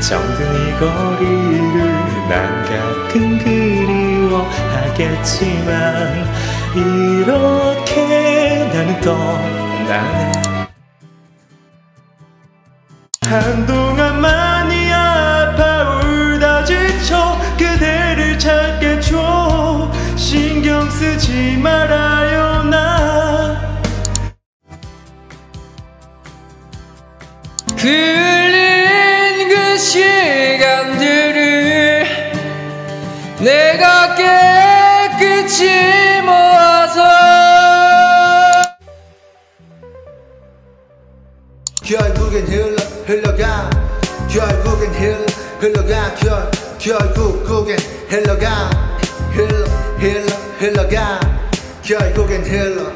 정든 이 거리를 난 가끔 그리워하겠지만 이렇게 나는 떠나네 한동안 많이 아파 울다 지쳐 그대를 찾겠죠. 신경 쓰지 말아요 나. 그 시간들을 내가 깨끗이 모아서 결국엔 흘러 흘러가. 결국엔 흘러 흘러가. 결 결국엔 흘러가. 흘러 흘러 흘러가. 결국엔 흘러